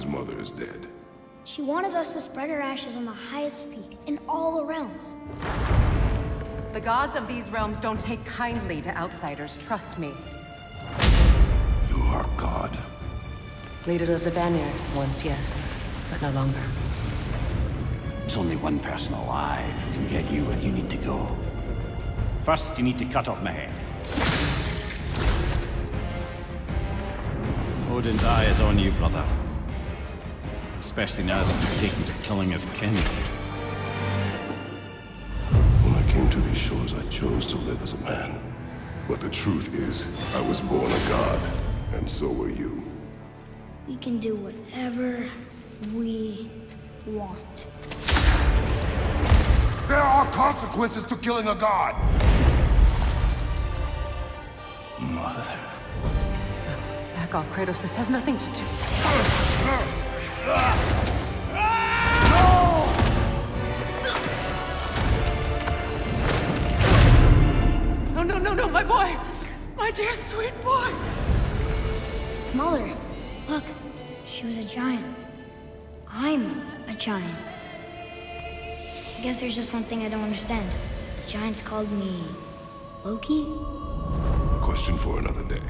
his mother is dead. She wanted us to spread her ashes on the highest peak in all the realms. The gods of these realms don't take kindly to outsiders, trust me. You are God. Leader of the Vanir, once yes, but no longer. There's only one person alive who can get you where you need to go. First, you need to cut off my head. Odin's eye is on you, brother. Especially now that you've taken to killing his kin. When I came to these shores, I chose to live as a man. But the truth is, I was born a god, and so were you. We can do whatever we want. There are consequences to killing a god! Mother. Back off, Kratos. This has nothing to do... boy! My dear sweet boy! It's Mother. Look, she was a giant. I'm a giant. I guess there's just one thing I don't understand. The giants called me... Loki? A question for another day.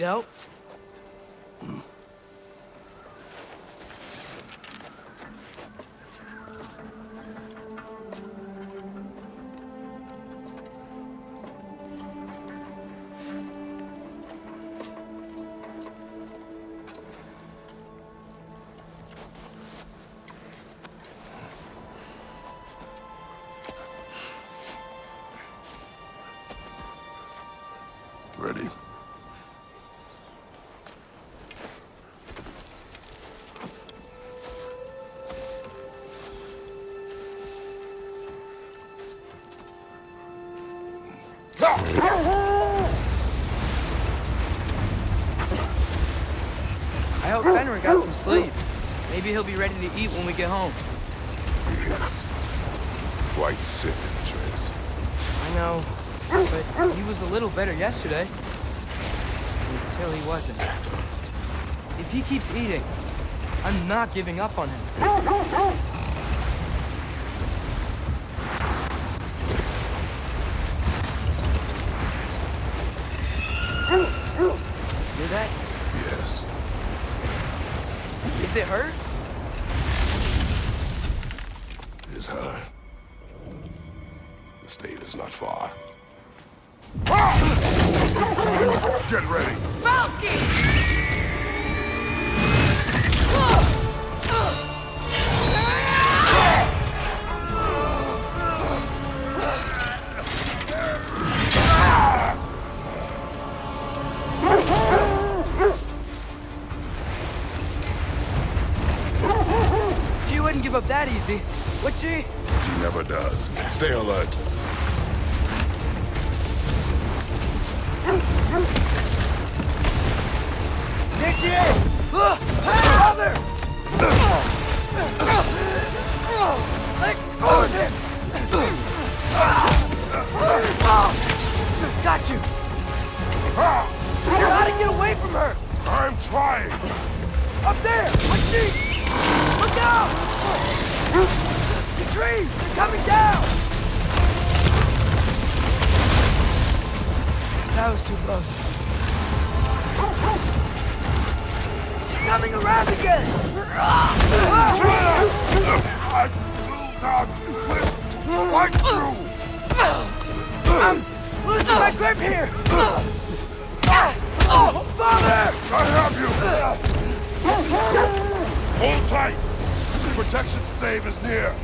Need Maybe he'll be ready to eat when we get home. He is quite sick, Trace. I know, but he was a little better yesterday. Until he wasn't. If he keeps eating, I'm not giving up on him. There! Look, she! Look out! The trees! They're coming down! That was too close. Coming around again! I do not quit right through! I'm losing my grip here! Oh, Father! I have you! Hold tight! The protection stave is near!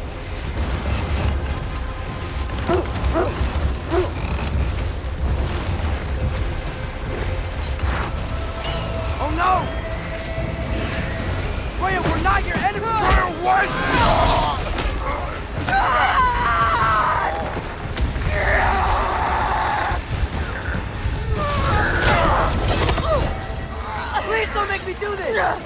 Oh no! Freya, we're not your enemy! Stay away! Please don't make me do this!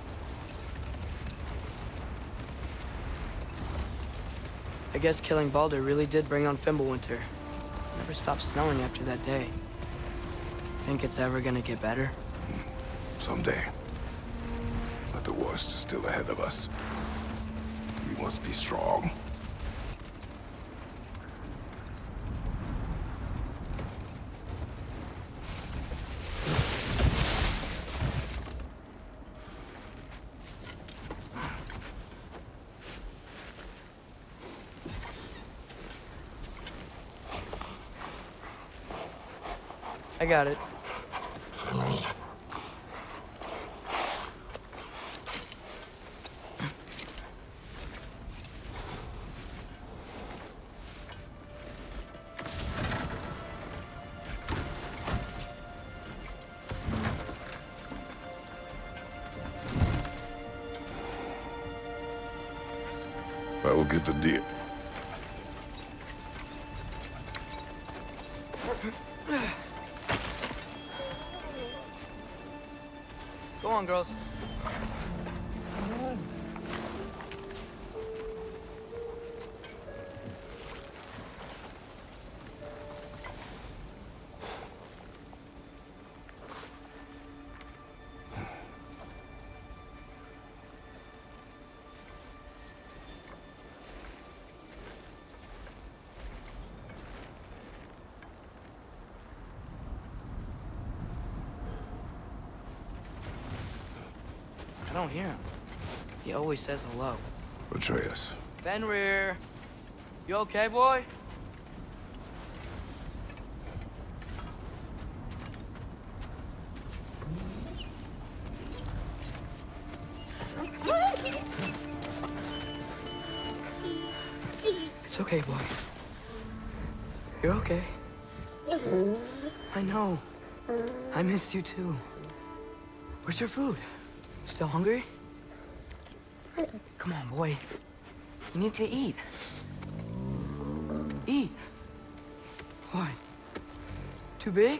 I guess killing Balder really did bring on Fimbulwinter. Never stopped snowing after that day. Think it's ever gonna get better? Someday. But the worst is still ahead of us. We must be strong. Got it. I don't hear him. He always says hello. Atreus. Fenrir! You okay, boy? It's okay, boy. You're okay. I know. I missed you too. Where's your food? Still hungry? Come on, boy. You need to eat. Eat. Why? Too big?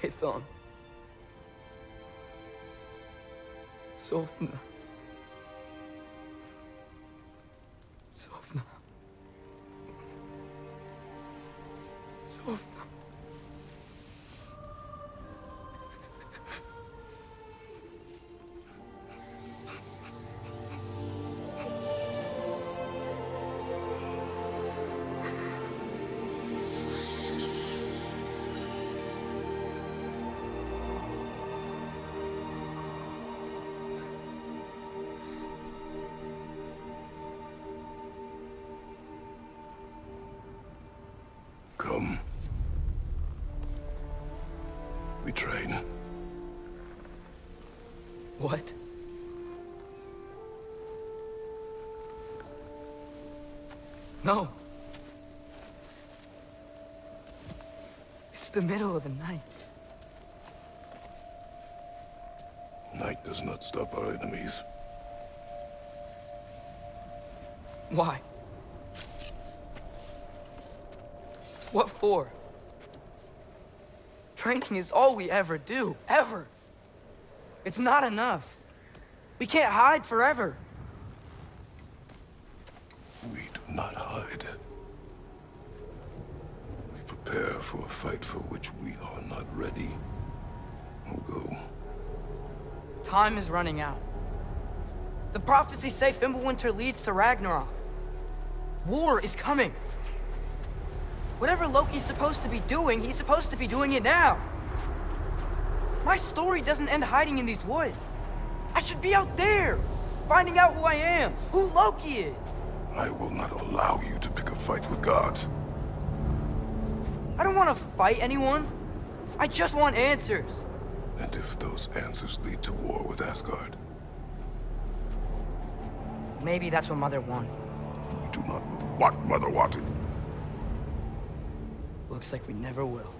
Sofna. Sofna. No. It's the middle of the night. Night does not stop our enemies. Why? What for? Training is all we ever do, ever. It's not enough. We can't hide forever. We do not hide. We prepare for a fight for which we are not ready. We'll go. Time is running out. The prophecies say Fimbulwinter leads to Ragnarok. War is coming. Whatever Loki's supposed to be doing, he's supposed to be doing it now. My story doesn't end hiding in these woods. I should be out there, finding out who I am, who Loki is. I will not allow you to pick a fight with gods. I don't want to fight anyone. I just want answers. And if those answers lead to war with Asgard, Maybe that's what Mother wanted. we do not know what Mother wanted. Looks like we never will.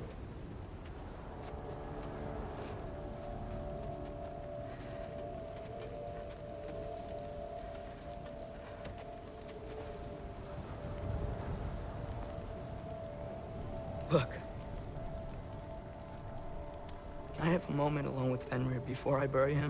Fenrir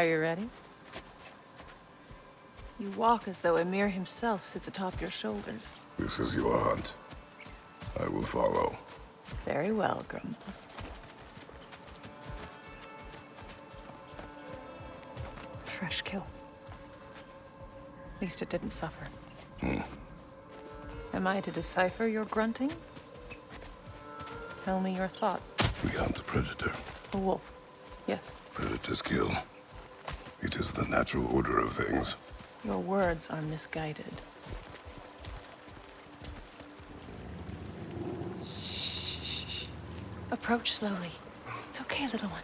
Are you ready? You walk as though Ymir himself sits atop your shoulders. this is your hunt. I will follow. Very well, Grumbles. Fresh kill. At least it didn't suffer. Hmm. Am I to decipher your grunting? Tell me your thoughts. We hunt the predator. A wolf. Yes. Predators kill. It is the natural order of things. Your words are misguided. Shh. Approach slowly. It's okay, little one.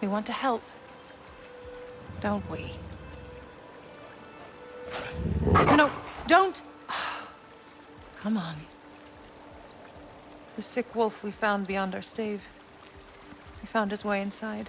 We want to help. Don't we? No, don't! Come on. The sick wolf we found beyond our stave. He found his way inside.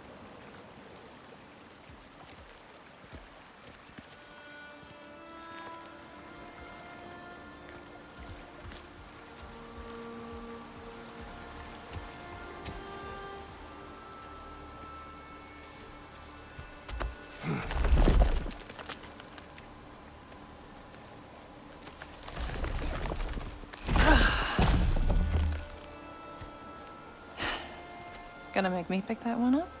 Gonna make me pick that one up?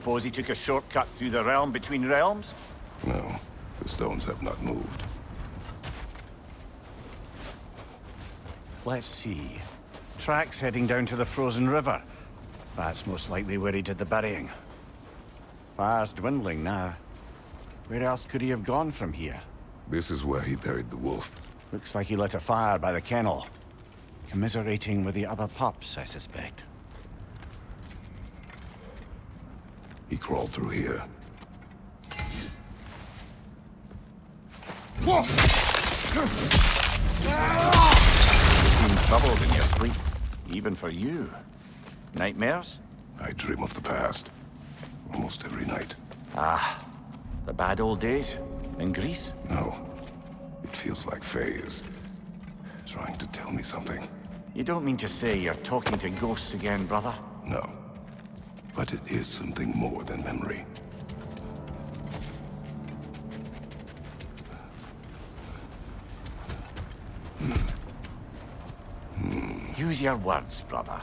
Suppose he took a shortcut through the realm between realms? No, the stones have not moved. Let's see. Tracks heading down to the frozen river. That's most likely where he did the burying. Fire's dwindling now. Where else could he have gone from here? This is where he buried the wolf. Looks like he lit a fire by the kennel. Commiserating with the other pups, I suspect. He crawled through here. You seem troubled in your sleep. Even for you. Nightmares? I dream of the past. Almost every night. Ah, the bad old days? In Greece? No. It feels like Faye is trying to tell me something. You don't mean to say you're talking to ghosts again, brother? No. But it is something more than memory. Use your words, brother.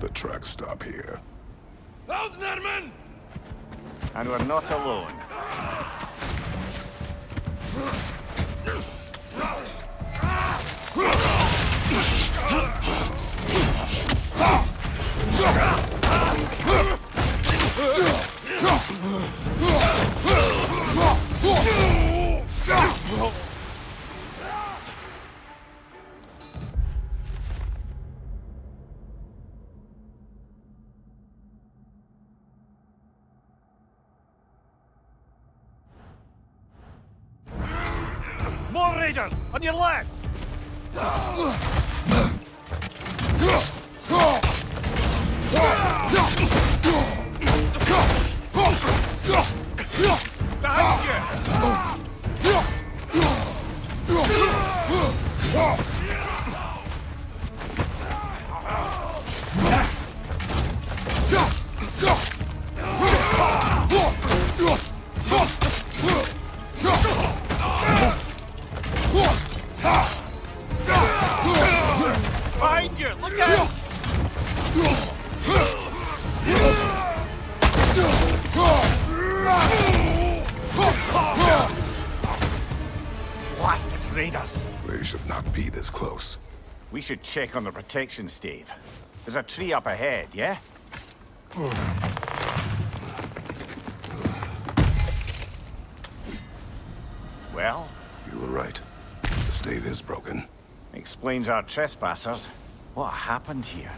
The tracks stop here. And we're not alone. More Blasted raiders! They should not be this close. We should check on the protection stave. There's a tree up ahead, yeah? Well, You were right. The stave is broken. explains our trespassers. What happened here?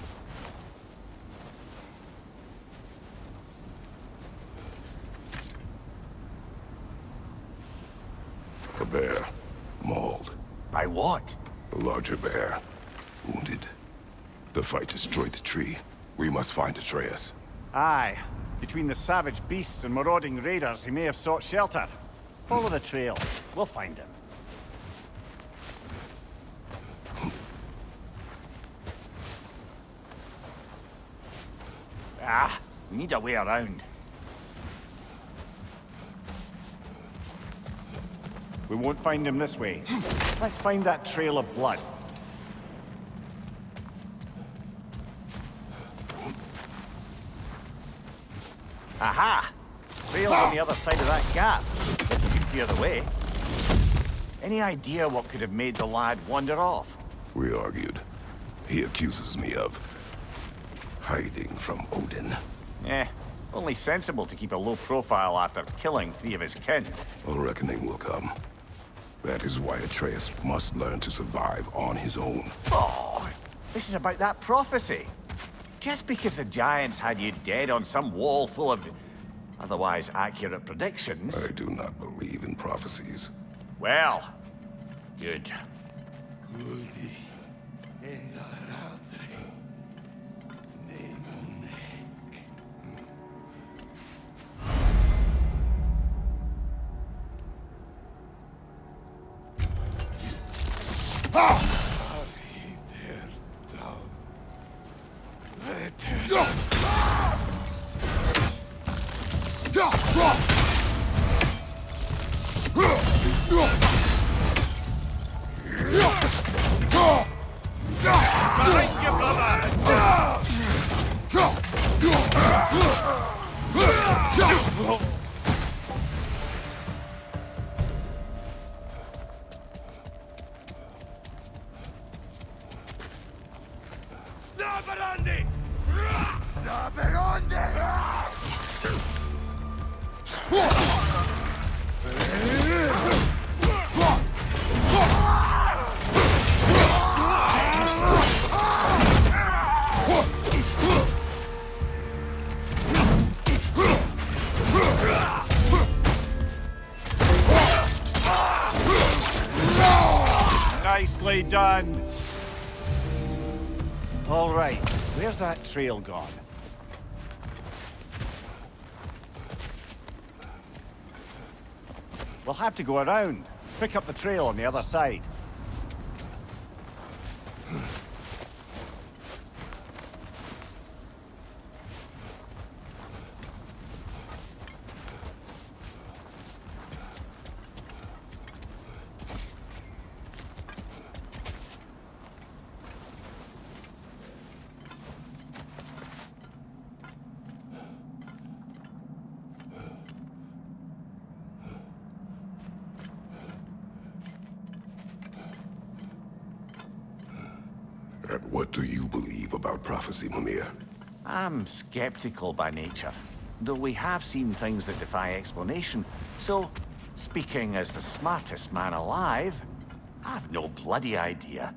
A bear. Mauled. By what? A larger bear. Wounded. The fight destroyed the tree. We must find Atreus. Aye. Between the savage beasts and marauding raiders, he may have sought shelter. Follow the trail. We'll find him. Ah, we need a way around. We won't find him this way. Let's find that trail of blood. Aha! Trail's on the other side of that gap. Clear the way. Any idea what could have made the lad wander off? We argued. He accuses me of hiding from Odin. Eh, only sensible to keep a low profile after killing three of his kin. A reckoning will come. That is why Atreus must learn to survive on his own. Oh, this is about that prophecy. Just because the Giants had you dead on some wall full of otherwise accurate predictions... I do not believe in prophecies. Well, good. Nicely trail gone? We'll have to go around. Pick up the trail on the other side. And what do you believe about prophecy, Mimir? I'm skeptical by nature, though we have seen things that defy explanation. So, speaking as the smartest man alive, I've no bloody idea.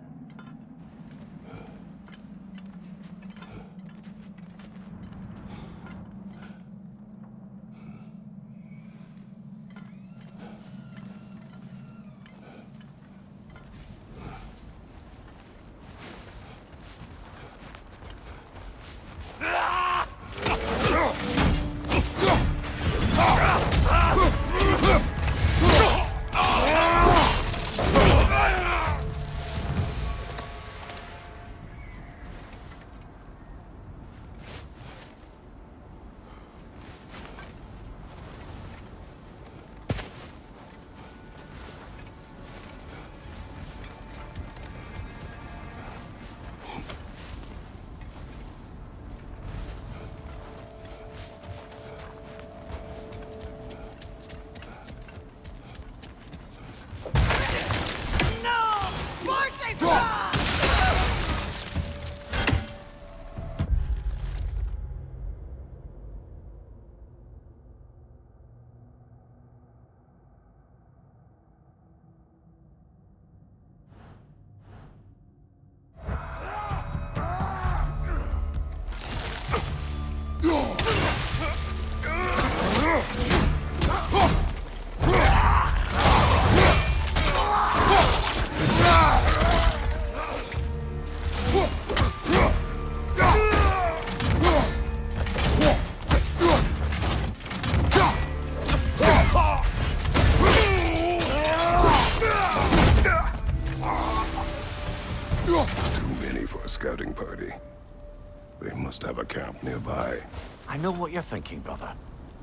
What you're thinking, brother.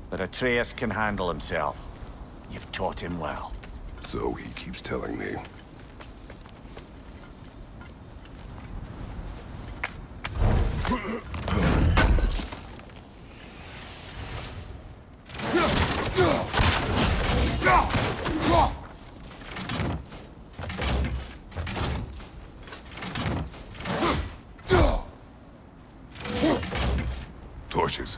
But Atreus can handle himself. You've taught him well. So he keeps telling me. Torches.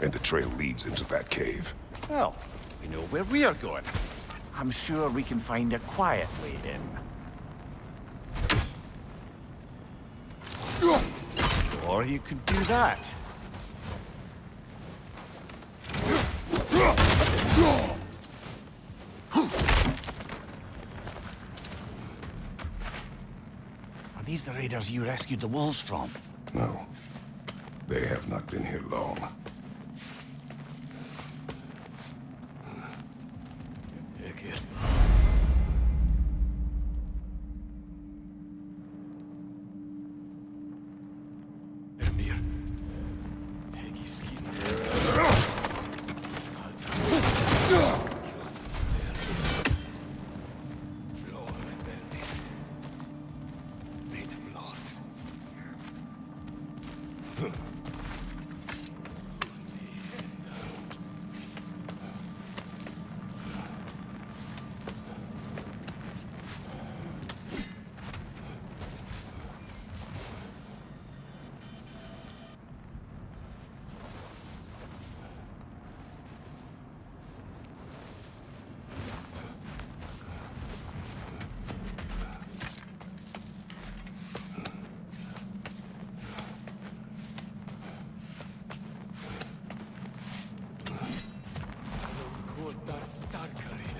And the trail leads into that cave. Well, we know where we are going. I'm sure we can find a quiet way in. Or you could do that. Are these the raiders you rescued the wolves from? No. They have not been here long.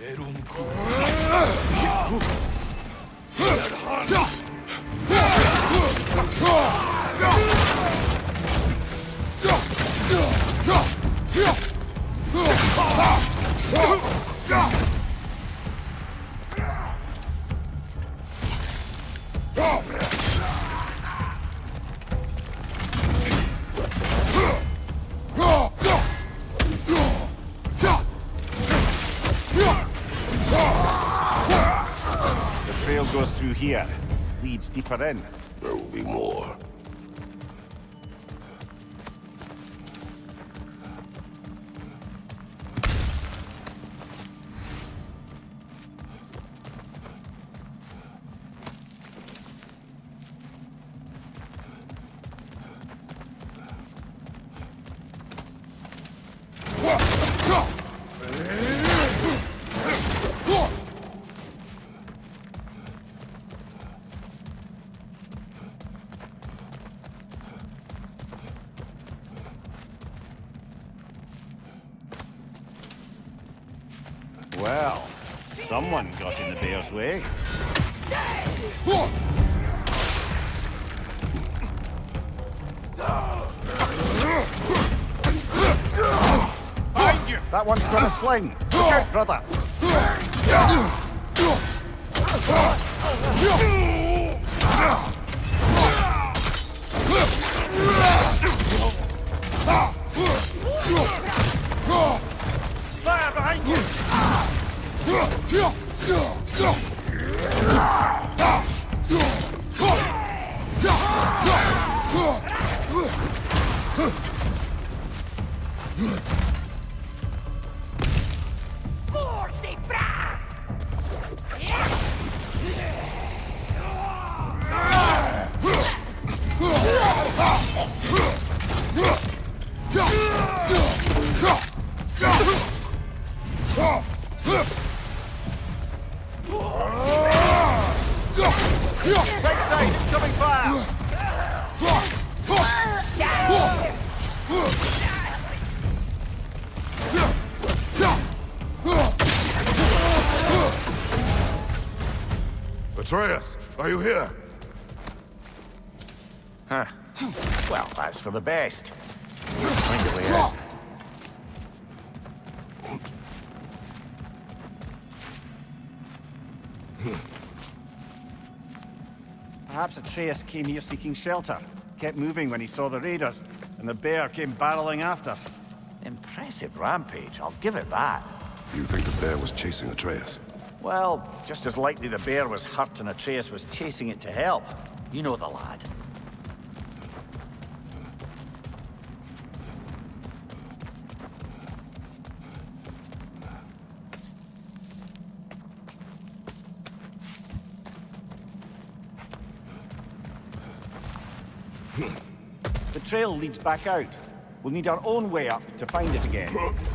The here. Leads deeper in. Got in the bear's way. Behind you! That one's got a sling. Look out, brother. Atreus came here seeking shelter. Kept moving when he saw the raiders, and the bear came barreling after. Impressive rampage, I'll give it that. You think the bear was chasing Atreus? Well, just as likely the bear was hurt and Atreus was chasing it to help. You know the lad. Trail leads back out. We'll need our own way up to find it again.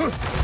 Watch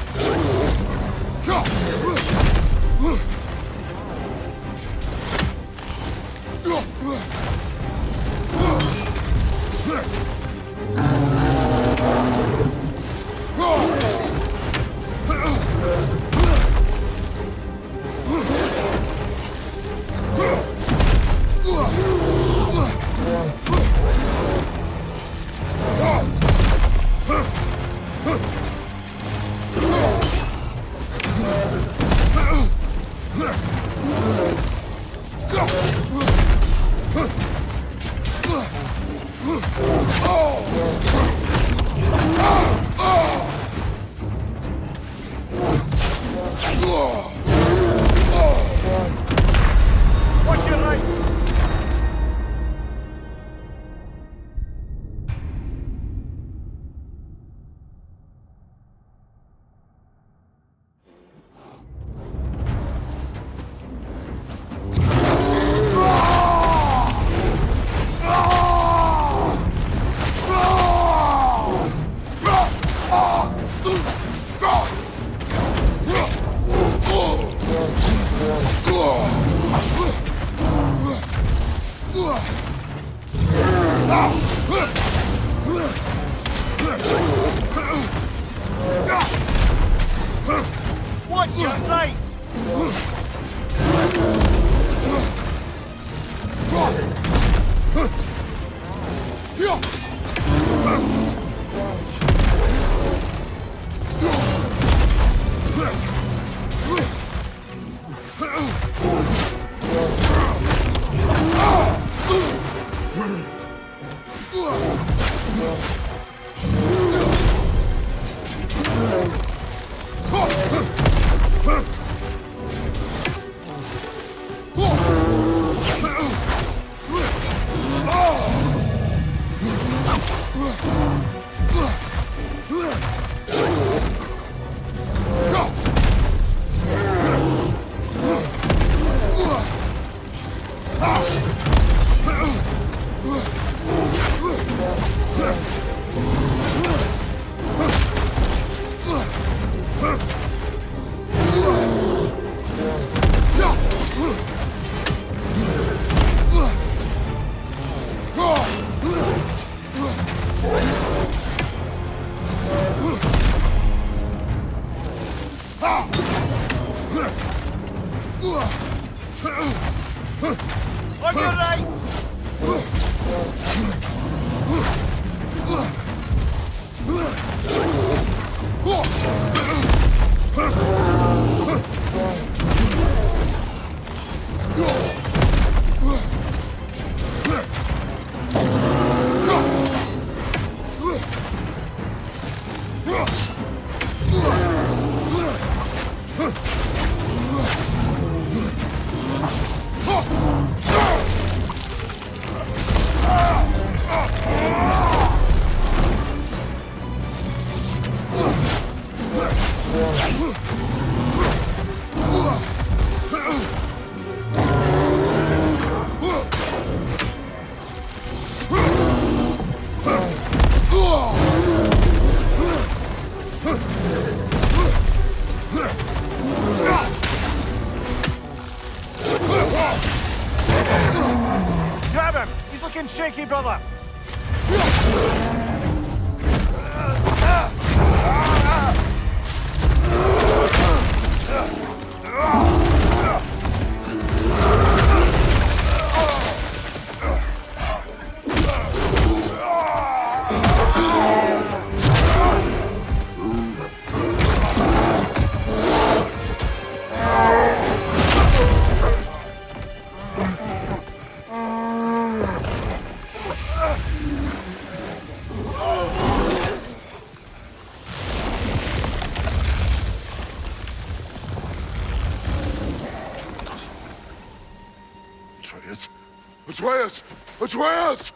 Atreus!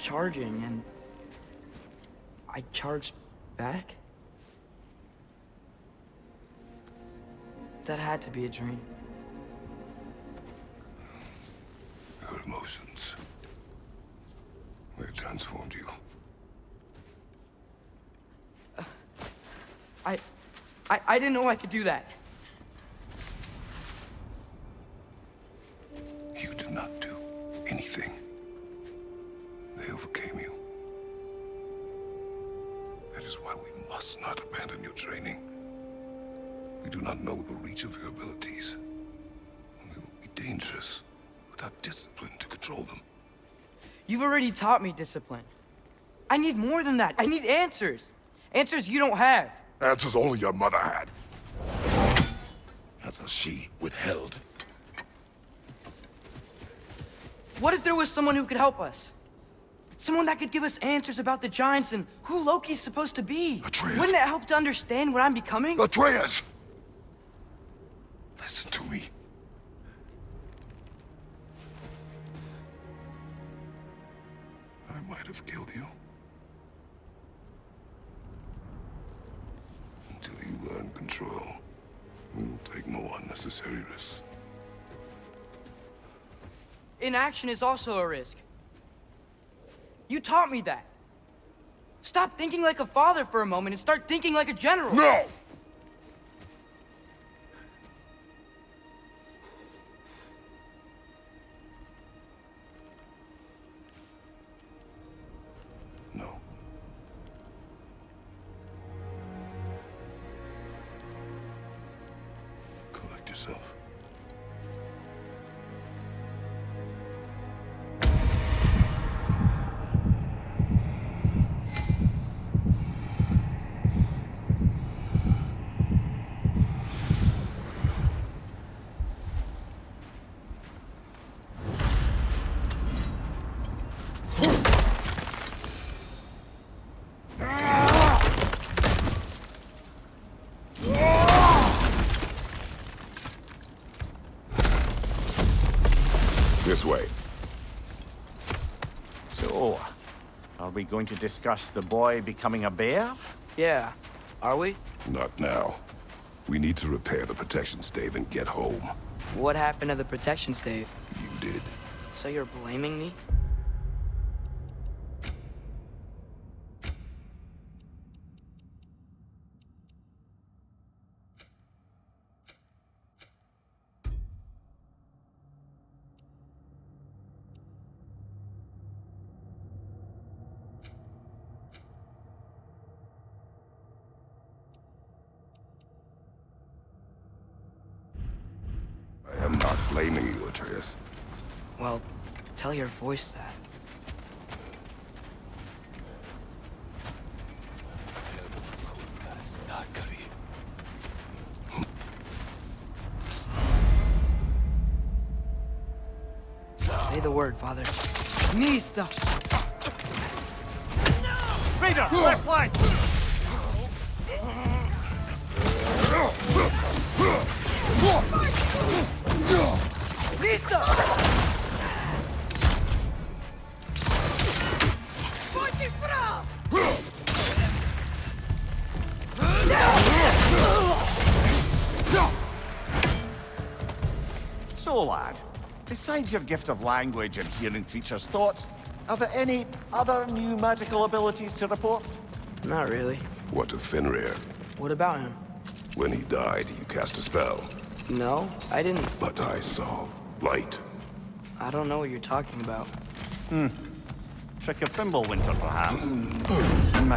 Charging, and I charged back? That had to be a dream. Your emotions. They transformed you. I, I, I didn't know I could do that. You did not do anything. They overcame you. That is why we must not abandon your training. We do not know the reach of your abilities. And They will be dangerous without discipline to control them. You've already taught me discipline. I need more than that. I need answers. Answers you don't have. Answers only your mother had. Answers she withheld. What if there was someone who could help us? Someone that could give us answers about the Giants and who Loki's supposed to be. Atreus. Wouldn't it help to understand what I'm becoming? Atreus! Listen to me. I might have killed you. Until you learn control, we will take no unnecessary risks. Inaction is also a risk. You taught me that. Stop thinking like a father for a moment and start thinking like a general. No! Going to discuss the boy becoming a bear? Yeah. Are we? Not now. We need to repair the protection stave and get home. What happened to the protection stave? You did. So you're blaming me? I am not blaming you, Atreus. Well, tell Besides your gift of language and hearing creatures' thoughts, are there any other new magical abilities to report? Not really. What of Fenrir? What about him? When he died, you cast a spell. No, I didn't. But I saw light. I don't know what you're talking about. Hmm. Trick of Fimbulwinter, perhaps? Send my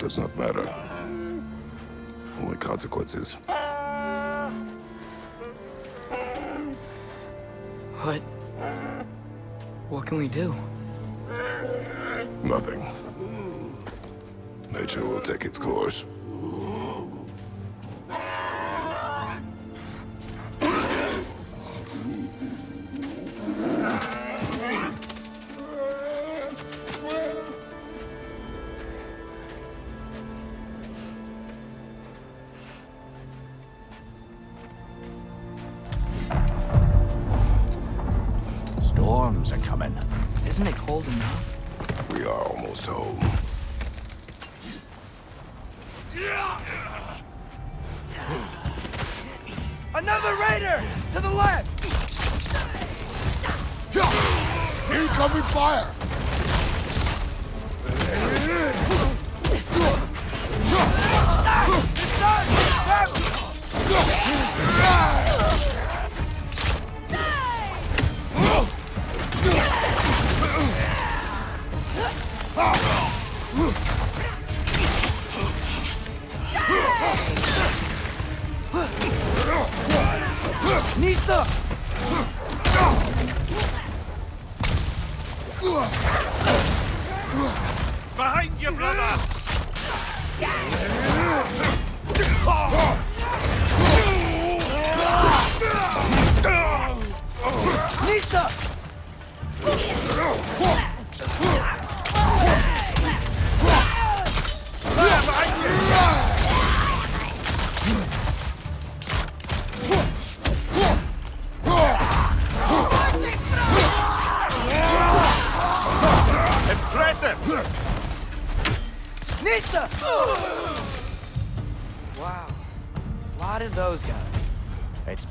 Does not matter. Only consequences. What? What can we do? Nothing. Nature will take its course.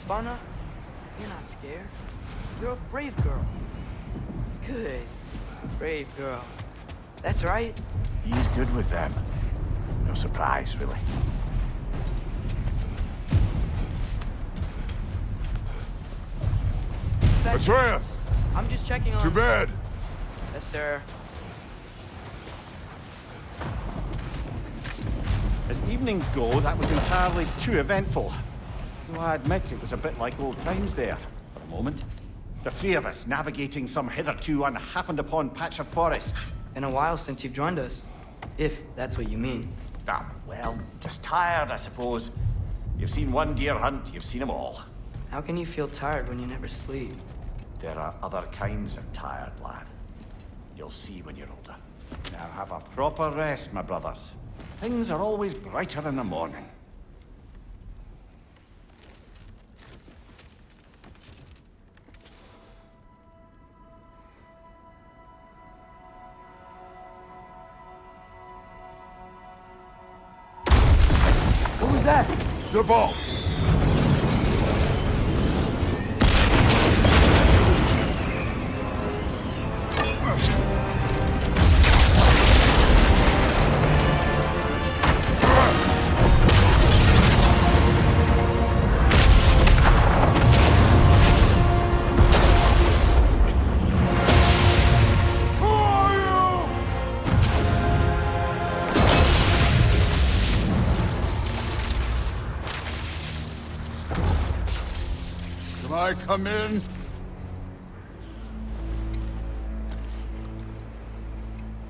Svanna. You're not scared. You're a brave girl. Good. Brave girl. That's right. He's good with them. No surprise, really. Atreus! I'm just checking on... To bed! Yes, sir. As evenings go, that was entirely too eventful. Though I admit it was a bit like old times there, for a moment. The three of us navigating some hitherto unhappened upon patch of forest. Been a while since you've joined us. If that's what you mean. Ah, well, just tired, I suppose. You've seen one deer hunt, you've seen them all. How can you feel tired when you never sleep? There are other kinds of tired, lad. You'll see when you're older. Now have a proper rest, my brothers. Things are always brighter in the morning. The ball! Come in?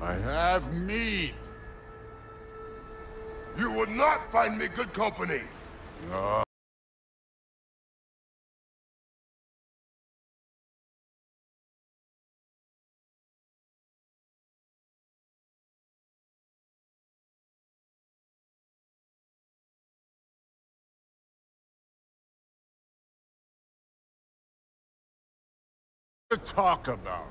I have meat. You would not find me good company. To talk about.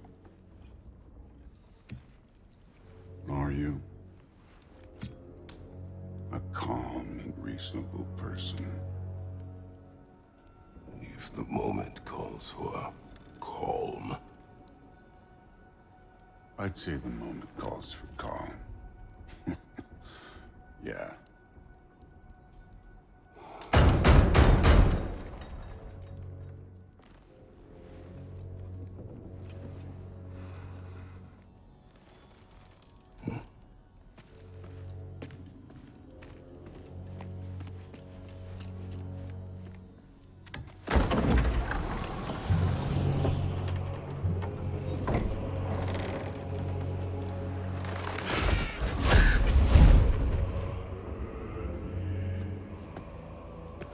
I'd say the moment calls for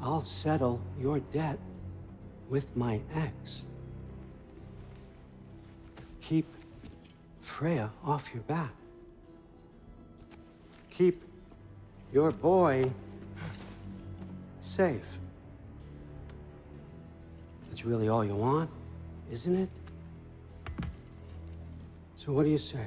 I'll settle your debt with my ex. Keep Freya off your back. Keep your boy safe. That's really all you want, isn't it? So what do you say?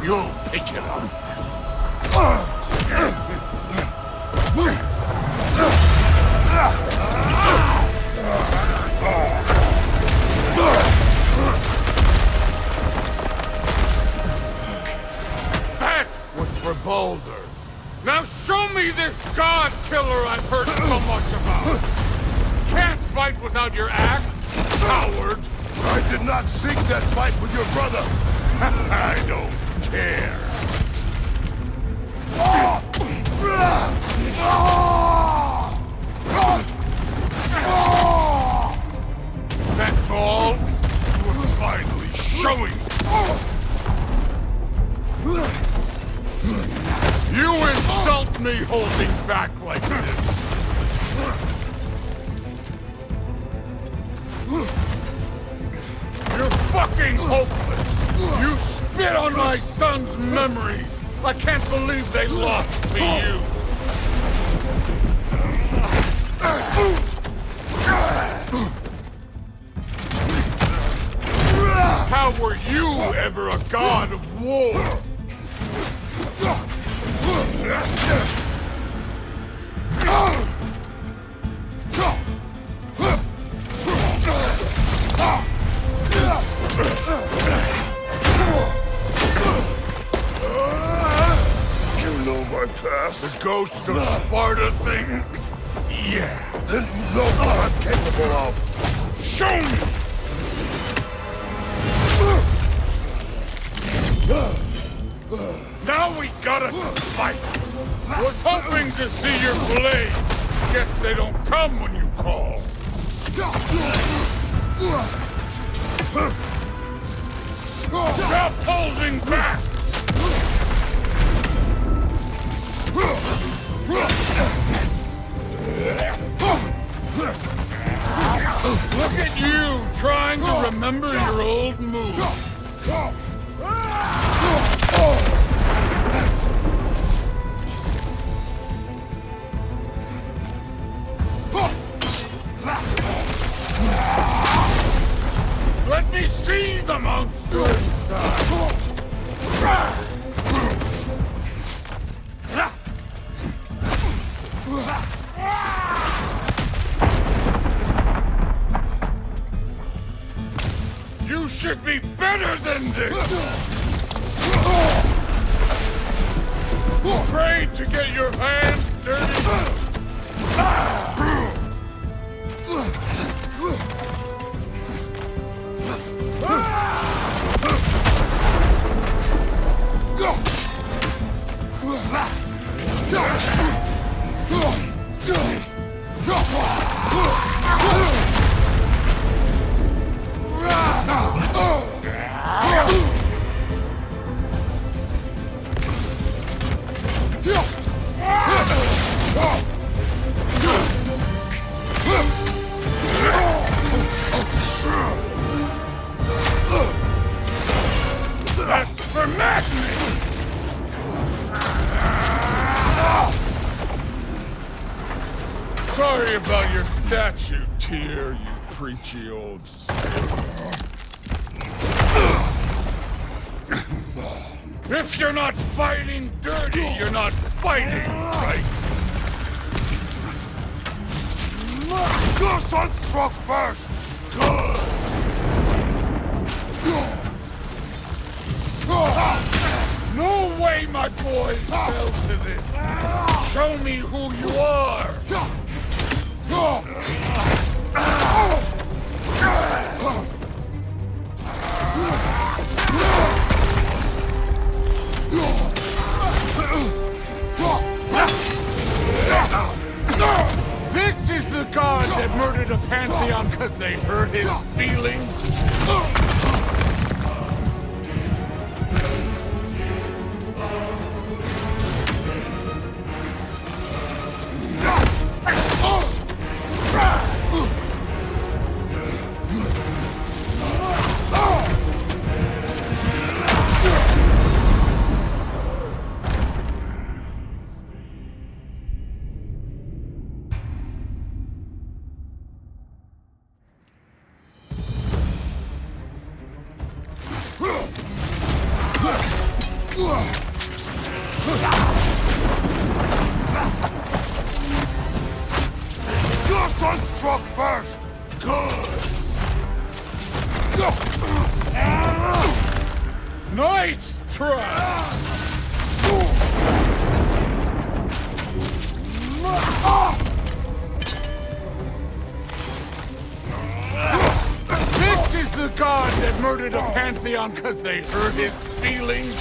You'll pick it up. That was for Baldur. Now show me this god killer I've heard so much about. Can't fight without your axe, coward. I did not seek that fight with your brother. I don't care. That's all? You're finally showing. You insult me holding back like this. You're fucking hopeless. Spit on my son's memories. I can't believe they lost to you. We gotta fight! Was hoping to see your blade. Guess they don't come when you call. Stop holding back! Look at you, trying to remember your old moves. This! Stiff. If you're not fighting dirty, you're not fighting right. Goson struck first! No way my boys fell to this! Show me who you are! The god that murdered a pantheon because they hurt his feelings?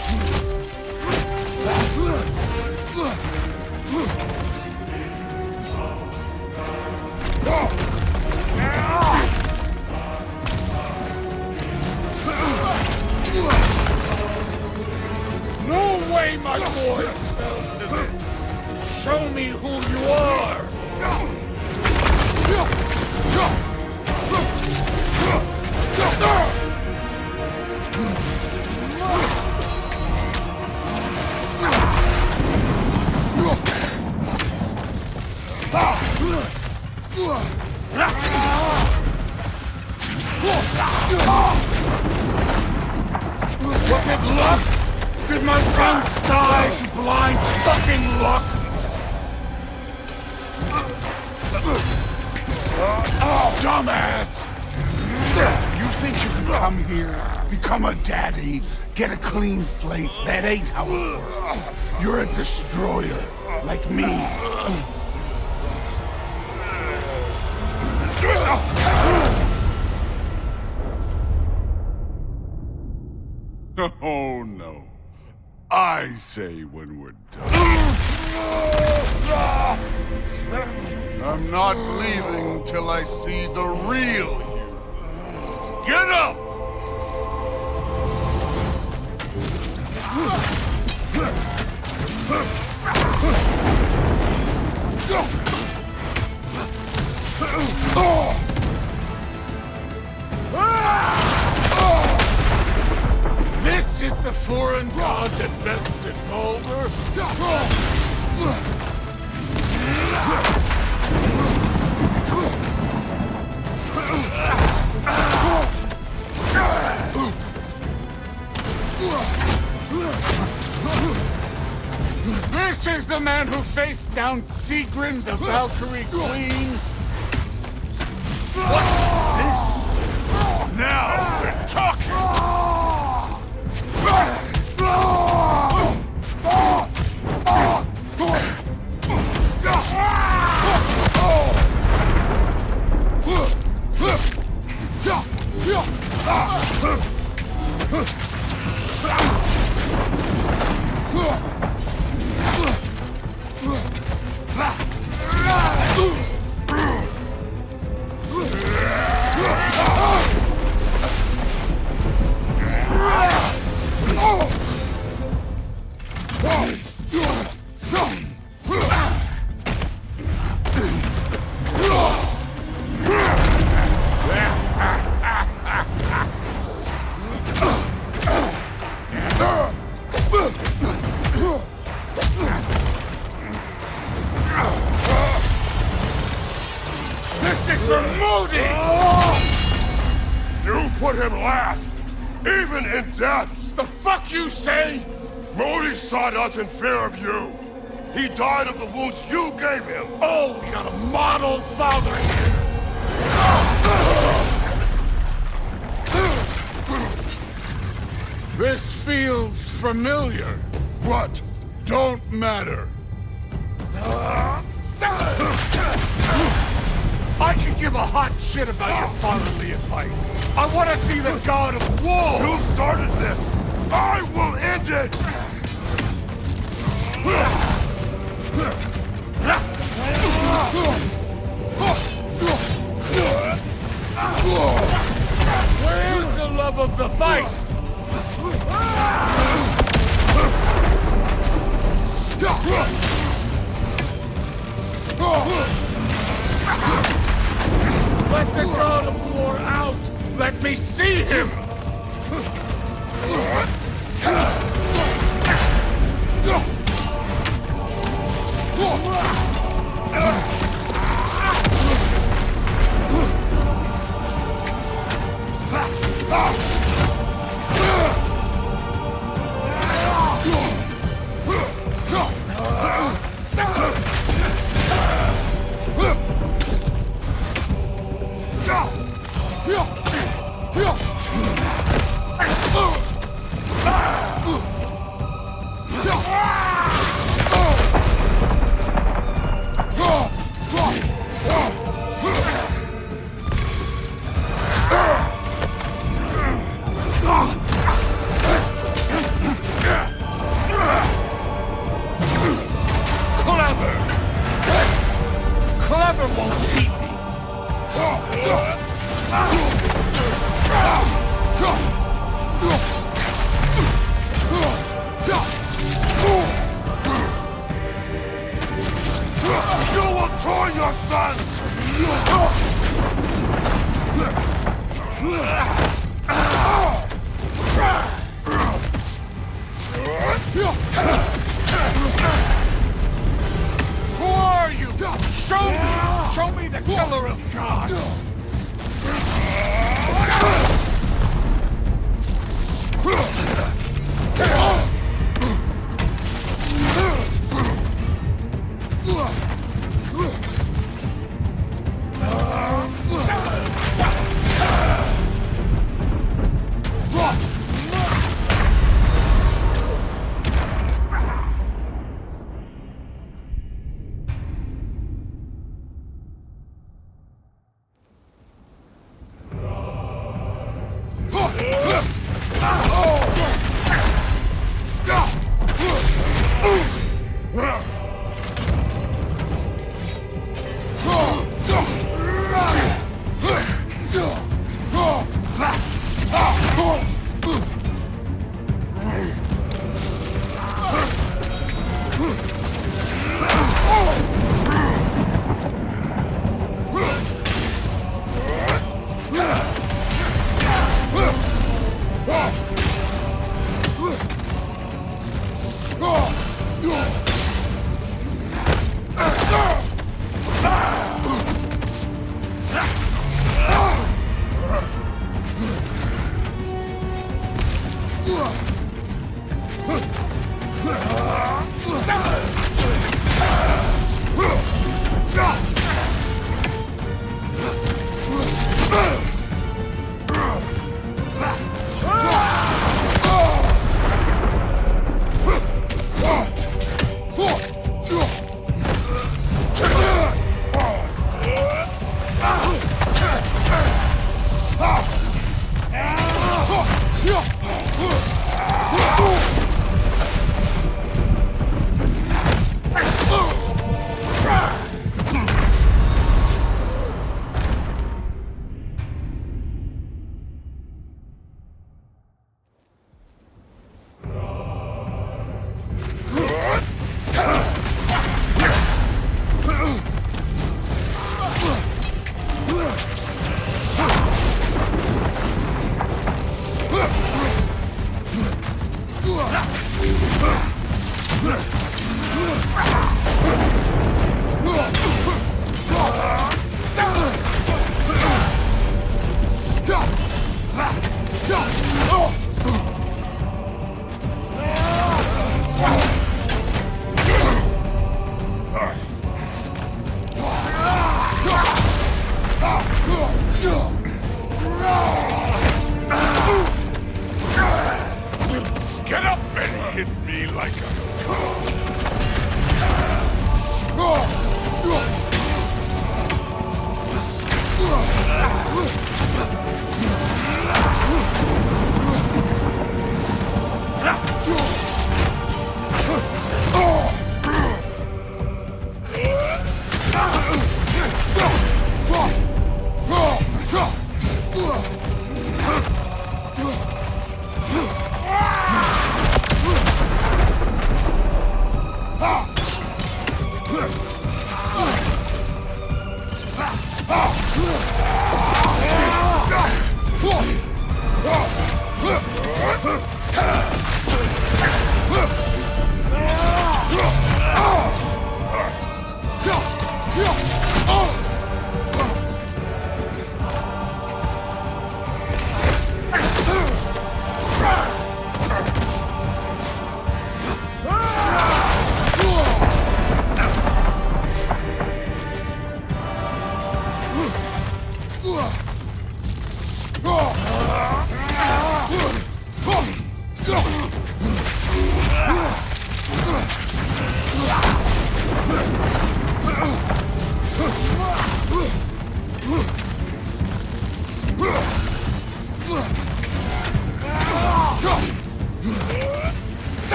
No way my boy! Show me who you are! Fucking luck! Did my son die to blind fucking luck? Dumbass! You think you can come here, become a daddy, get a clean slate? That ain't how it works. You're a destroyer, like me. I say when we're done. I'm not leaving till I see the real you. Get up! This is the foreign god that bested Baldur? This is the man who faced down Sigrun, the Valkyrie Queen? What's this? Now This What? Don't matter. I could give a hot shit about your fatherly advice. I want to see the god of war. Who started this. I will end it. Where's the love of the fight? Let the god of war out! Let me see him! Clever!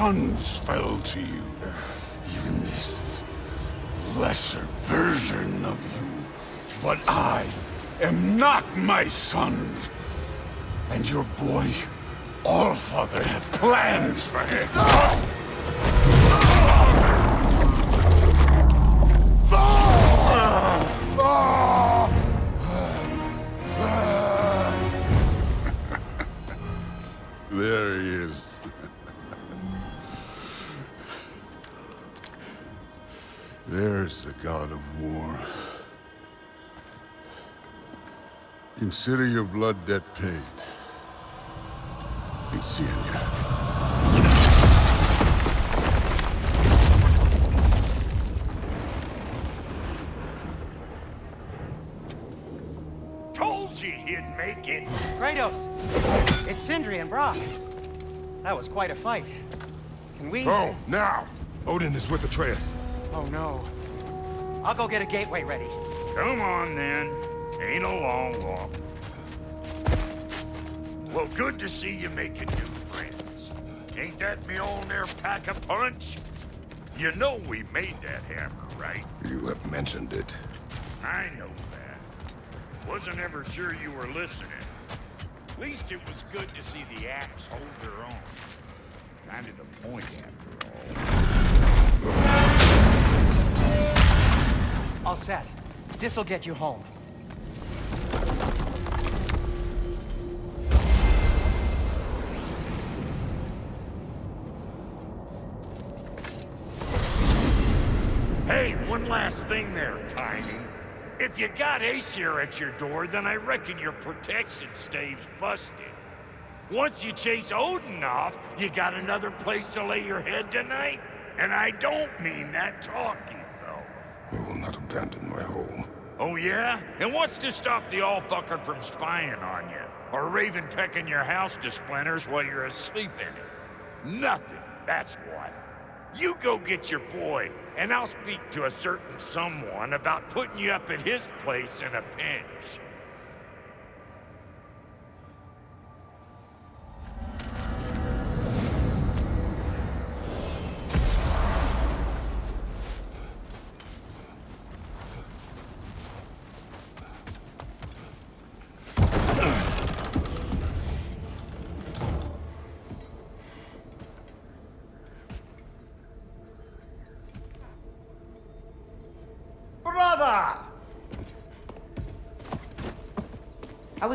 Sons fell to you. Even this lesser version of you. But I am not my sons. And your boy, Allfather, have plans for him. Consider your blood debt paid. Be seeing you. Told you he'd make it. Kratos! It's Sindri and Brok. That was quite a fight. Can we... Oh, now! Odin is with Atreus. Oh, no. I'll go get a gateway ready. Come on, then. Ain't a long walk. Well, good to see you making new friends. Ain't that Mjolnir pack a punch? You know we made that hammer, right? You have mentioned it. I know that. Wasn't ever sure you were listening. At least it was good to see the axe hold her own. Kind of the point, after all. All set. This'll get you home. Thing there, Tiny. If you got Aesir at your door, then I reckon your protection stave's busted. Once you chase Odin off, you got another place to lay your head tonight? And I don't mean that talking, though. We will not abandon my home. Oh, yeah? And what's to stop the all-fucker from spying on you? Or Raven pecking your house to splinters while you're asleep in it? Nothing, that's what. You go get your boy, and I'll speak to a certain someone about putting you up at his place in a pinch.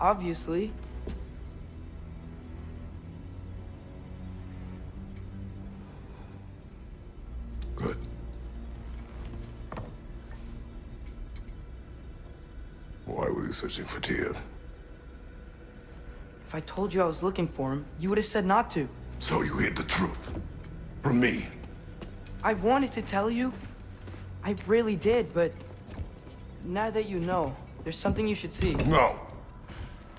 Obviously. Good. Why were you searching for Tyr? If I told you I was looking for him, you would have said not to. So you hid the truth. From me. I wanted to tell you. I really did, but... Now that you know, there's something you should see. No.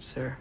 Sir.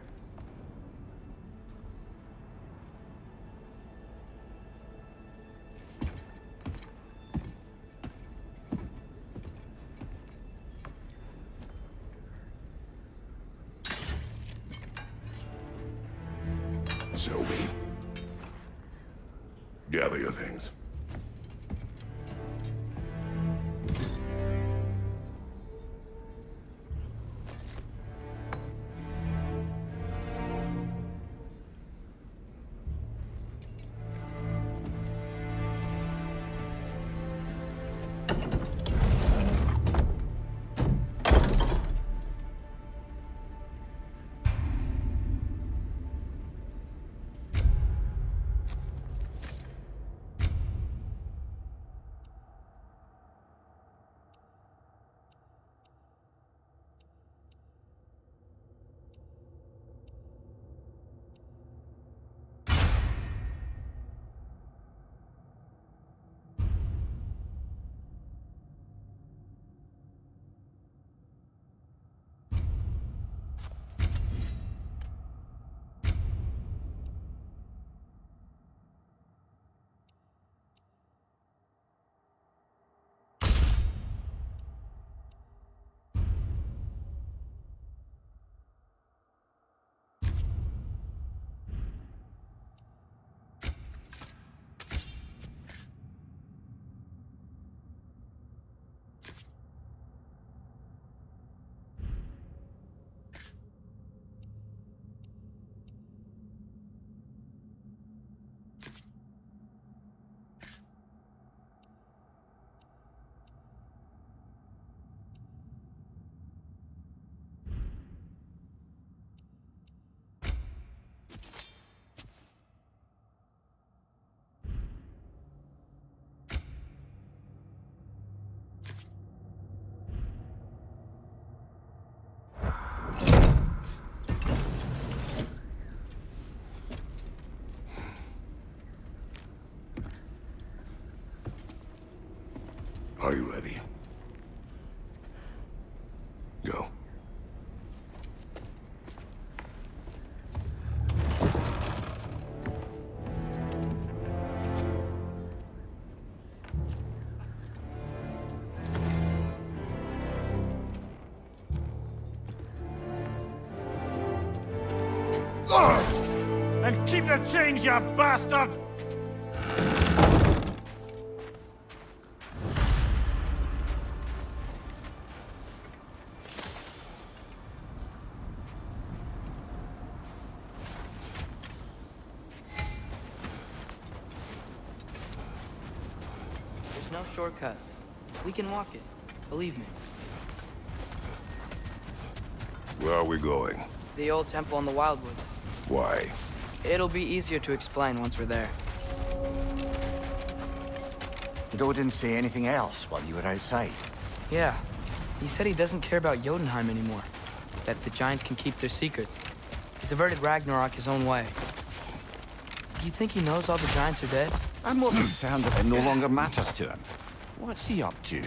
Are you ready? And keep the change, you bastard! There's no shortcut. We can walk it. Believe me. Where are we going? The old temple in the Wildwoods. Why? It'll be easier to explain once we're there. didn't say anything else while you were outside? Yeah. He said he doesn't care about Jotunheim anymore. That the Giants can keep their secrets. He's averted Ragnarok his own way. Do you think he knows all the Giants are dead? I'm more concerned that it no longer matters to him. What's he up to?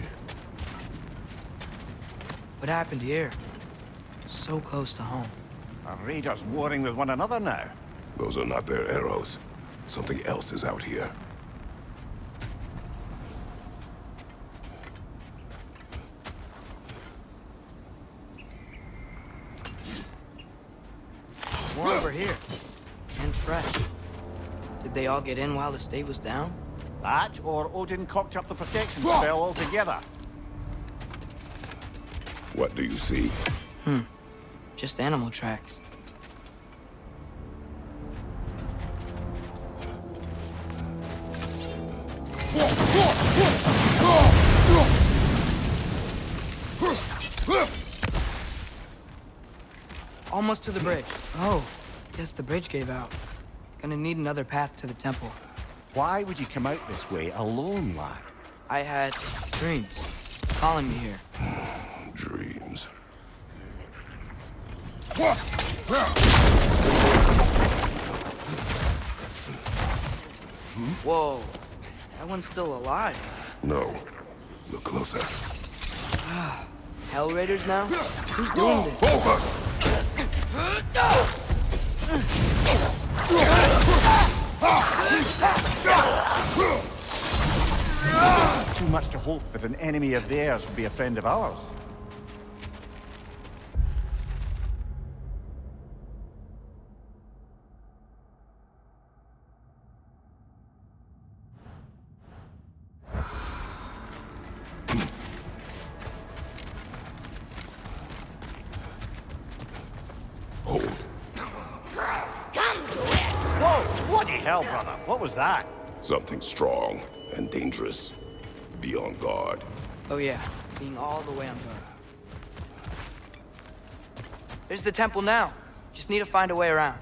What happened here? So close to home. Are raiders warring with one another now? Those are not their arrows. Something else is out here. More over here. And fresh. Did they all get in while the state was down? That, or Odin cocked up the protection spell altogether. What do you see? Hmm. Just animal tracks. Almost to the bridge. Oh, guess the bridge gave out. Gonna need another path to the temple. Why would you come out this way alone, lad? I had dreams calling me here. Dreams. Whoa, that one's still alive. No. Look closer. Hell Raiders now? Who's doing this? Over! Too much to hope that an enemy of theirs would be a friend of ours. Something strong and dangerous. Be on guard. Oh yeah, being all the way on guard. There's the temple now. Just need to find a way around.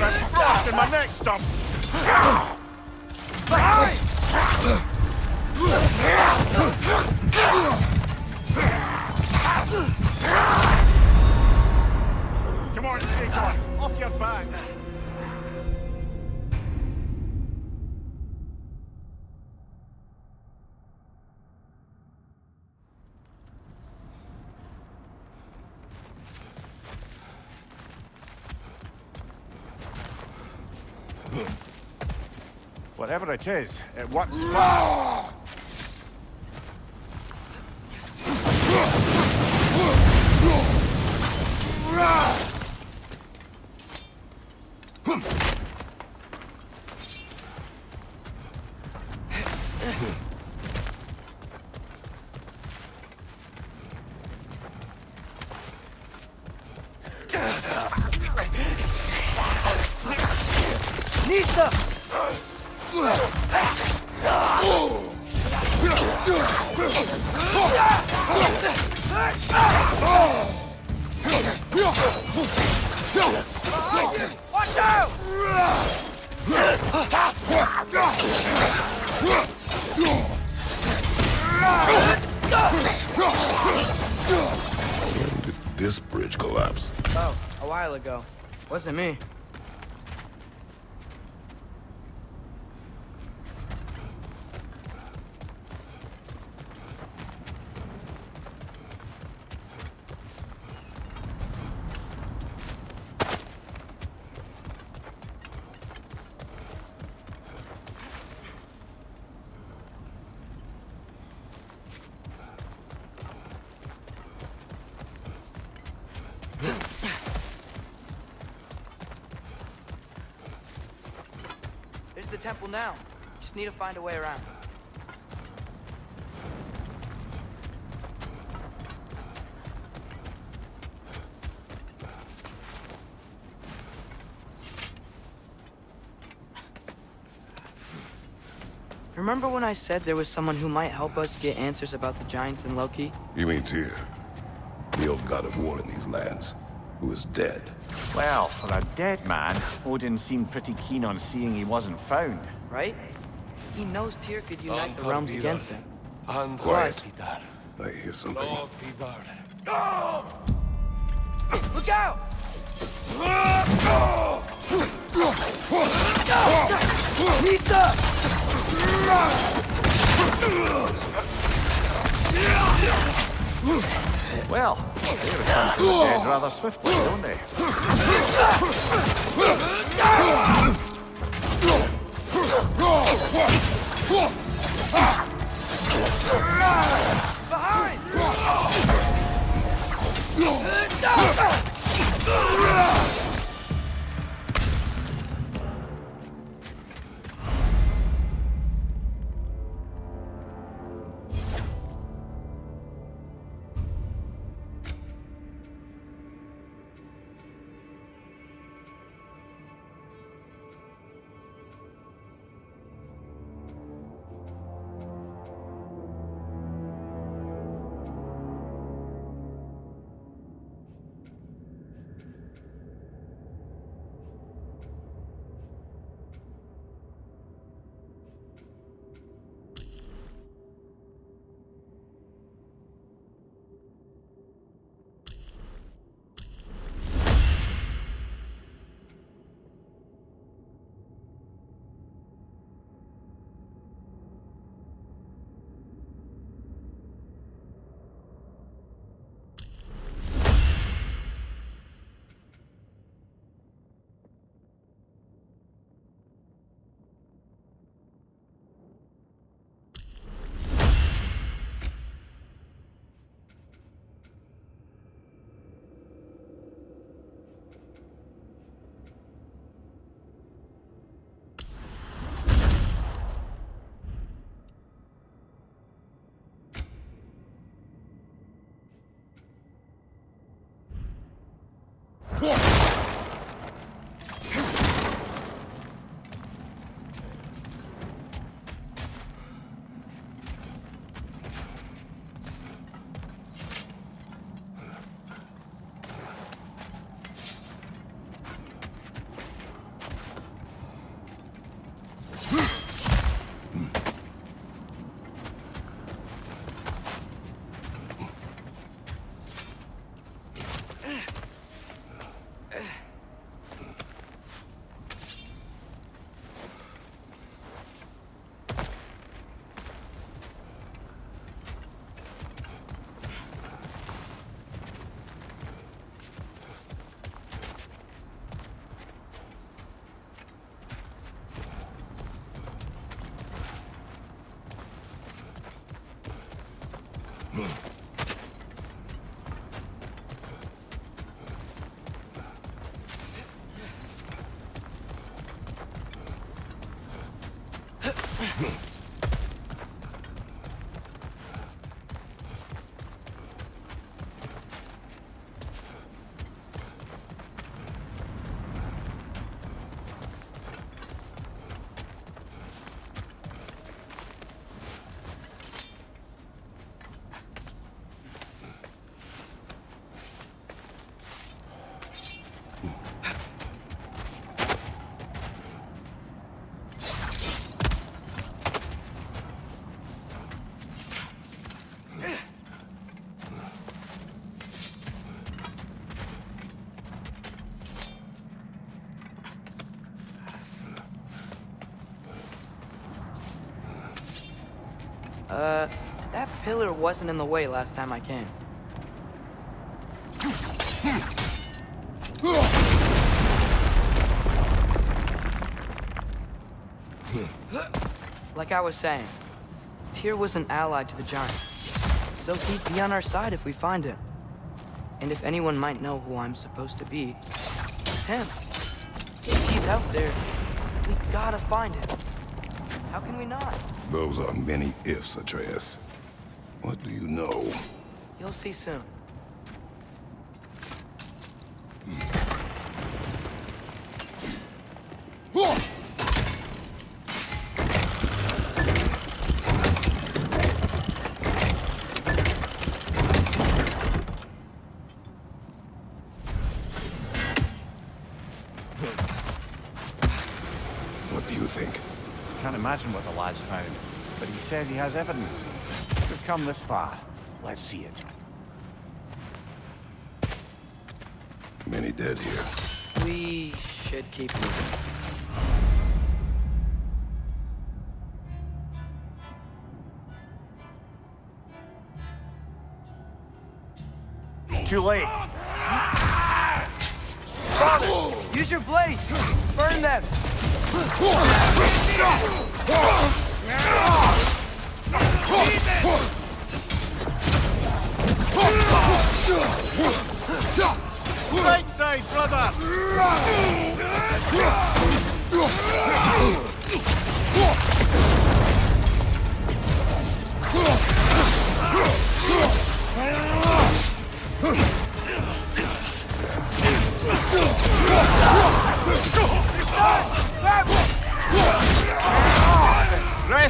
That's frost in my neck stump! Come on, Off your back! Whatever it is, it works. Nista! Watch out! This bridge bridge collapse? Oh, a while ago. Wasn't me. Just need to find a way around. Remember when I said there was someone who might help us get answers about the Giants and Loki? You mean Tyr? The old god of war in these lands, who is dead. Well, for a dead man, Odin seemed pretty keen on seeing he wasn't found. Right? He knows Tyr could unite the realms against him. Quiet. I hear something. Look out! Pizza! Well, they return to the dead rather swiftly, don't they? Behind! No! That pillar wasn't in the way last time I came. Like I was saying, Tyr was an ally to the Giant. So he'd be on our side if we find him. And if anyone might know who I'm supposed to be, it's him. If he's out there, we gotta find him. How can we not? Those are many ifs, Atreus. What do you know? You'll see soon. What do you think? Can't imagine what the lad's found, but he says he has evidence. We've come this far. Let's see it. Many dead here. We should keep moving. Too late. Father, use your blade. Burn them! Right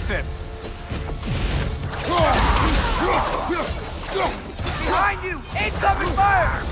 side! Behind you! Incoming fire!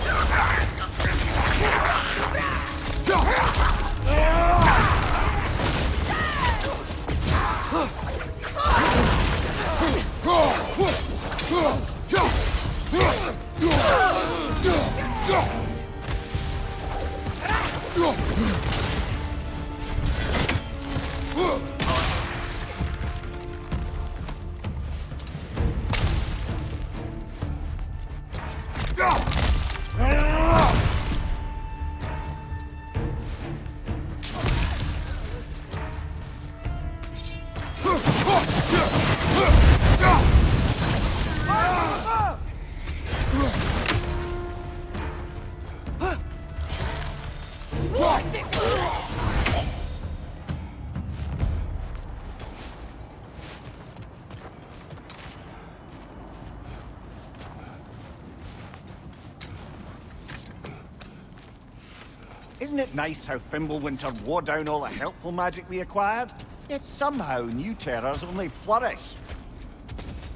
Nice how Fimbulwinter wore down all the helpful magic we acquired? Yet somehow new terrors only flourish.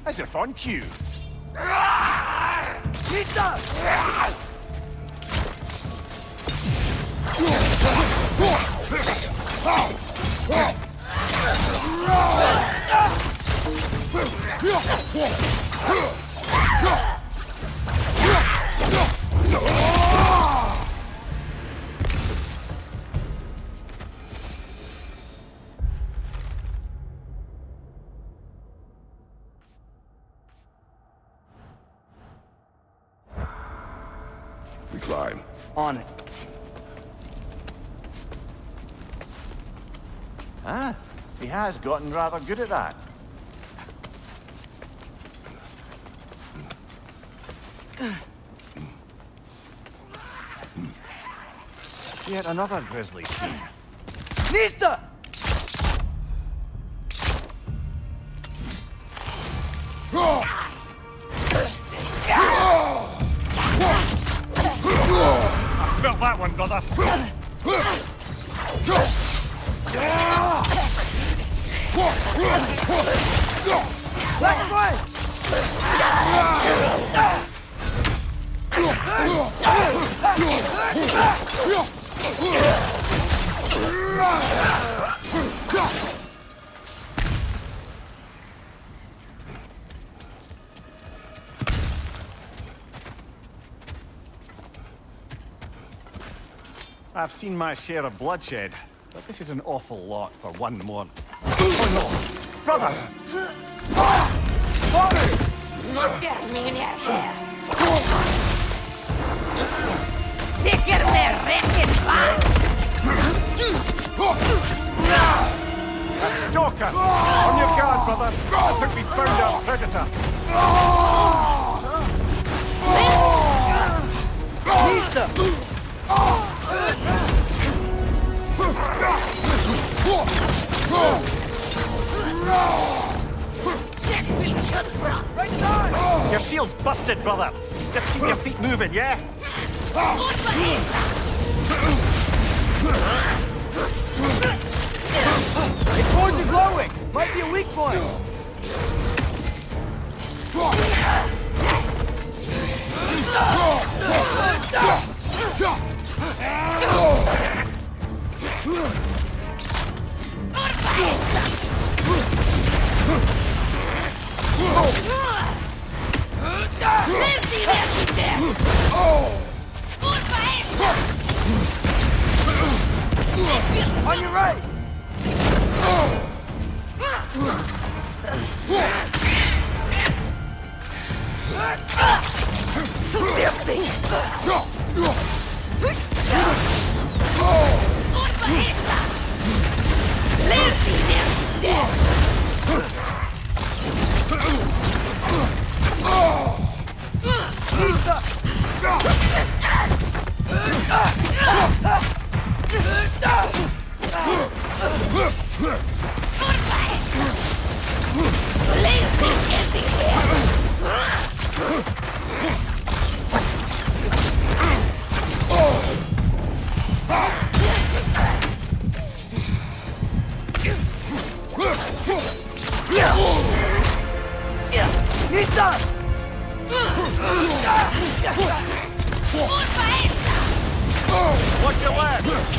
As if on cue. We has gotten rather good at that. Yet another grisly scene. Nista! Seen my share of bloodshed, but this is an awful lot for one more. Oh no! Brother! Mina här. Säker med räcket, va? A stalker! On your guard, brother! I think we found our predator. Lisa! Your shield's busted, brother. Just keep your feet moving, yeah? The cords are glowing! Might be a weak point! On your right! Maestra! Leave me there! Leave me everywhere! Lisa! Watch your left!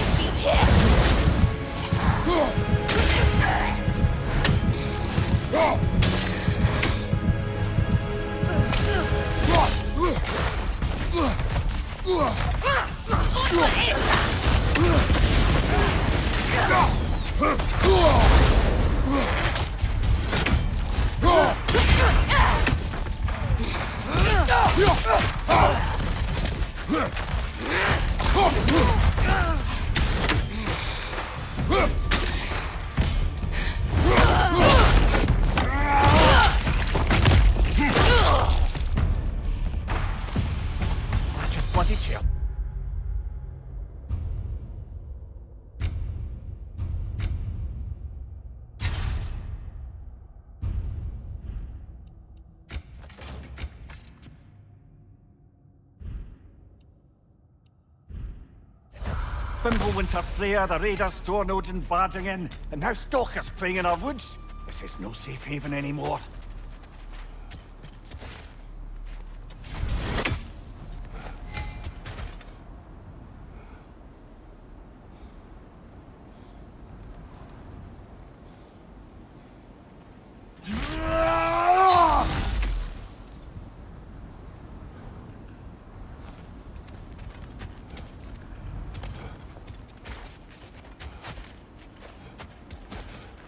Just Fimbulwinter Freya, the raiders, Thornode and barging in, and now stalkers preying in our woods. This is no safe haven anymore.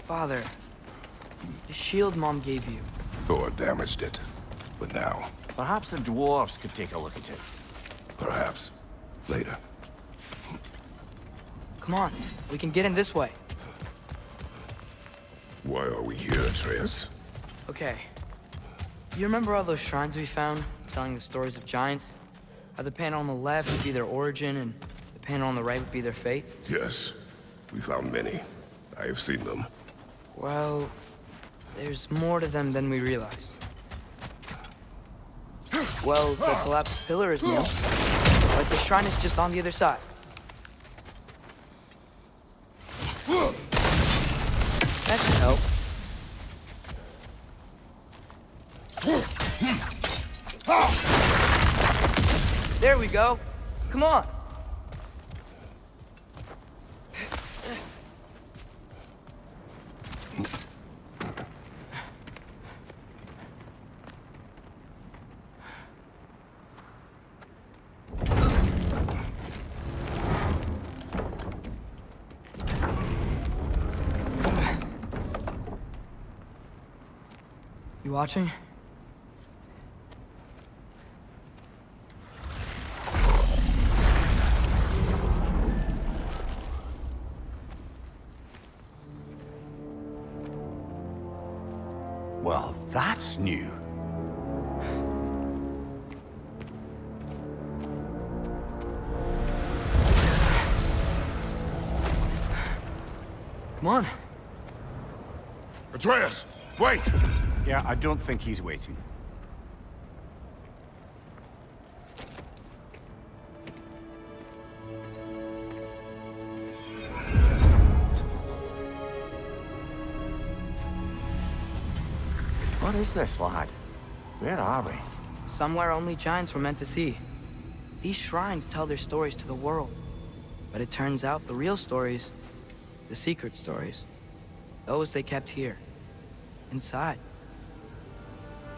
Father, the shield Mom gave you. Thor damaged it. But now, Perhaps the dwarves could take a look at it. perhaps, later. Come on, we can get in this way. Why are we here, Atreus? Okay. You remember all those shrines we found, telling the stories of giants? How the panel on the left would be their origin, and the panel on the right would be their fate? Yes, we found many. I have seen them. Well, there's more to them than we realized. Well, the collapsed pillar is new, but the shrine is just on the other side. That should help. There we go. Come on. Watching? I don't think he's waiting. What is this, lad? Where are we? Somewhere only giants were meant to see. These shrines tell their stories to the world. But it turns out the real stories, the secret stories, those they kept here, inside.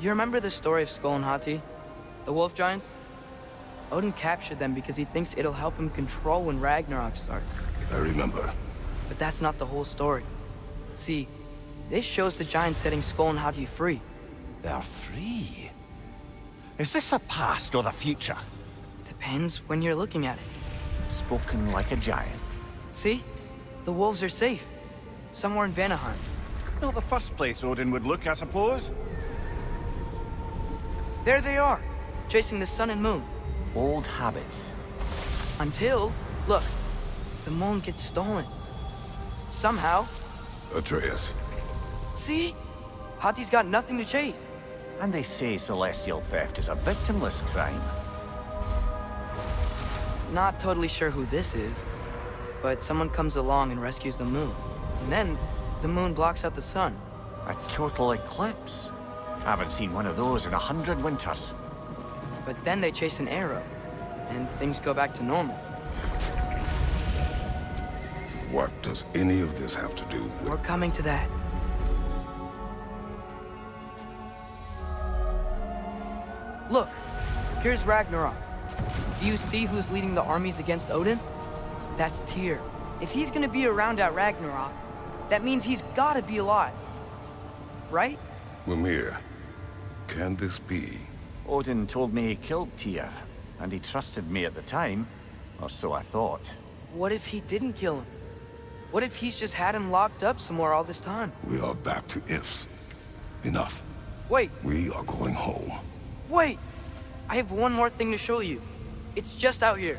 You remember the story of Sköll and Hati? The wolf giants? Odin captured them because he thinks it'll help him control when Ragnarok starts. I remember. But that's not the whole story. See, this shows the giants setting Sköll and Hati free. They're free? Is this the past or the future? Depends when you're looking at it. Spoken like a giant. See? The wolves are safe. Somewhere in Vanaheim. Not the first place Odin would look, I suppose. There they are, chasing the sun and moon. Old habits. Until, look, the moon gets stolen. Somehow. Atreus. See? Hati's got nothing to chase. And they say celestial theft is a victimless crime. Not totally sure who this is, but someone comes along and rescues the moon. And then, the moon blocks out the sun. A total eclipse. I haven't seen one of those in a hundred winters. But then they chase an arrow, and things go back to normal. What does any of this have to do with... We're coming to that. Look, here's Ragnarok. Do you see who's leading the armies against Odin? That's Tyr. If he's gonna be around at Ragnarok, that means he's gotta be alive. Right? Mimir, can this be? Odin told me he killed Tyr, and he trusted me at the time, or so I thought. What if he didn't kill him? What if he's just had him locked up somewhere all this time? We are back to ifs. Enough. Wait, We are going home. wait! I have one more thing to show you. It's just out here.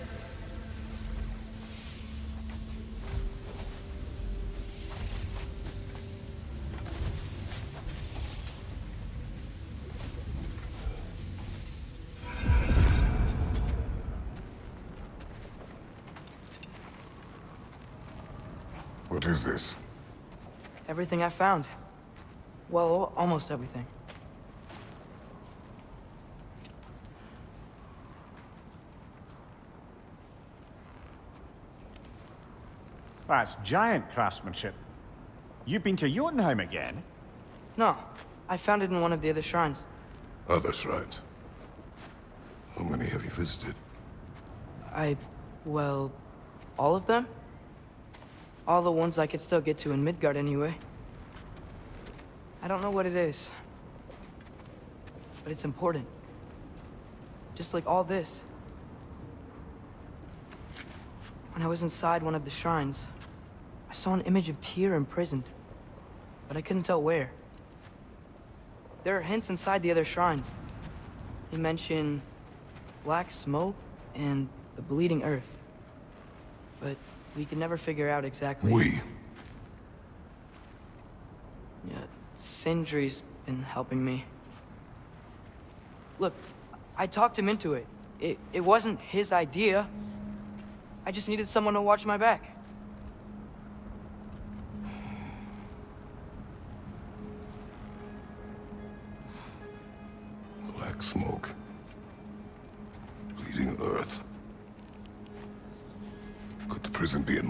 Is this? Everything I found. Well, almost everything. Ah, that's giant craftsmanship. You've been to Jotunheim again? No, I found it in one of the other shrines. Oh, other shrines. How many have you visited? I... well... all of them? All the ones I could still get to in Midgard anyway. I don't know what it is. But it's important. Just like all this. When I was inside one of the shrines, I saw an image of Tyr imprisoned. But I couldn't tell where. There are hints inside the other shrines. They mention black smoke and the bleeding earth. But we can never figure out exactly. We. Yeah, Sindri's been helping me. Look, I talked him into it. It, it wasn't his idea. I just needed someone to watch my back. Black smoke.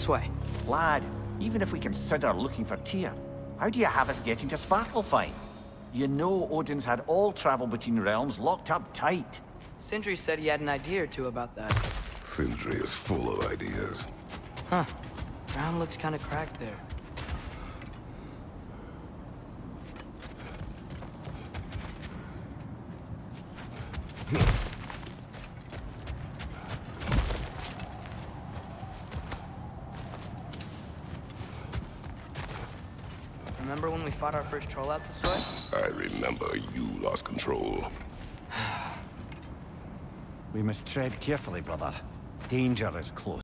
This way. Lad, even if we consider looking for Tyr, how do you have us getting to Svartalfheim? You know Odin's had all travel between realms locked up tight. Sindri said he had an idea or two about that. Sindri is full of ideas. Huh. Ground looks kind of cracked there. Remember when we fought our first troll out this way? I remember you lost control. We must tread carefully, brother. Danger is close.